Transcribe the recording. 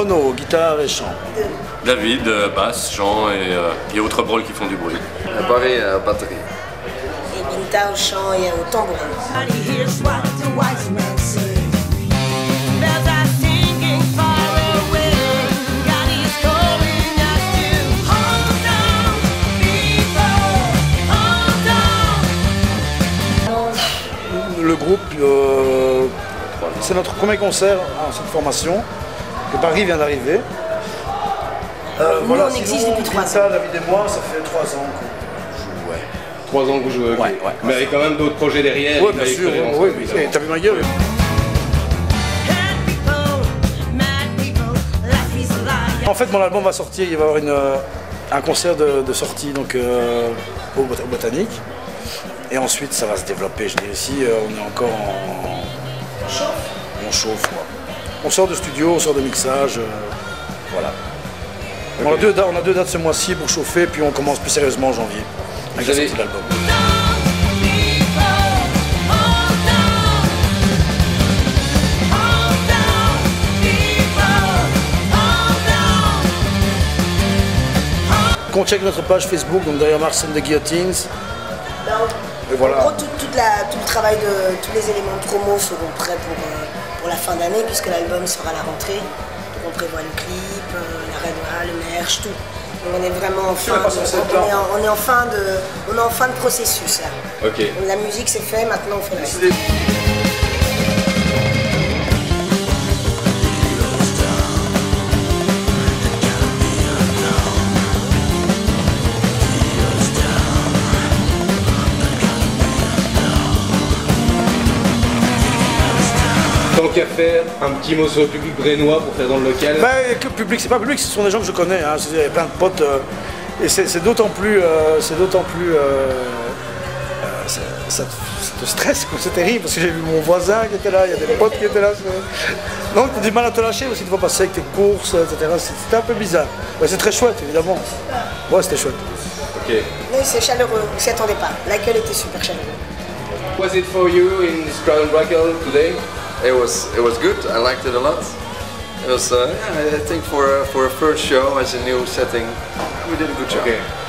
Renaud, guitare et chant. David, euh, basse, chant et, euh, et autres brôles qui font du bruit. Pareil, euh, batterie. Et Binta au chant et au. Le groupe, euh, c'est notre premier concert en cette formation. Que Paris vient d'arriver. Euh, Nous, on existe depuis trois ça, David et moi, ça fait trois ans qu'on joue. Ouais. Trois ans que vous jouez. Ouais, ouais. Mais avec quand même d'autres projets derrière. Une bien sûr. Oui, oui. T'as vu ma gueule Mad people, mad people, life is a lie. En fait, mon album va sortir. Il va y avoir une, euh, un concert de, de sortie donc, euh, au, Bot- au Botanique. Et ensuite, ça va se développer. Je dis ici, euh, on est encore en. On chauffe, quoi. On sort de studio, on sort de mixage. euh, voilà. On, a deux, dates- on a deux dates ce mois-ci pour chauffer, puis on commence plus sérieusement en janvier. Avec Vous la avez- sortie de l'album. Qu'on check notre page Facebook, donc derrière Mars and the Guillotines. Et En voilà. gros, tout, toute la- tout le travail de tous les éléments de promo seront prêts pour, euh, pour la fin d'année, puisque l'album sera à la rentrée. Donc on prévoit le clip, euh, la rénoa, le merch, tout. Donc on est vraiment en fin, de, on, est en, on est en fin de, on est en fin de processus là. Donc, la musique c'est fait, maintenant on fait le reste. Tant qu'à faire, un petit mot sur le public brénois pour faire dans le local. Ben, que le public, c'est pas le public, ce sont des gens que je connais. Hein. C'est- Il y a plein de potes. euh, et c'est c'est d'autant plus. euh, c'est d'autant plus. euh, euh, ça, ça te- ça te stresse, quoi. c'est terrible, parce que j'ai vu mon voisin qui était là, il y a des potes qui étaient là. Donc, tu as du mal à te lâcher aussi de voir passer avec tes courses, etc. C'était un peu bizarre. Ouais, c'est très chouette, évidemment. Ouais, c'était chouette. Ok. Mais c'est chaleureux, on s'y attendait pas. L'accueil était super chaleureux. Was it for you in this Crown Brackle today? It was it was good. I liked it a lot. It was uh, yeah, I think for a, for a first show as a new setting, we did a good job. Ok.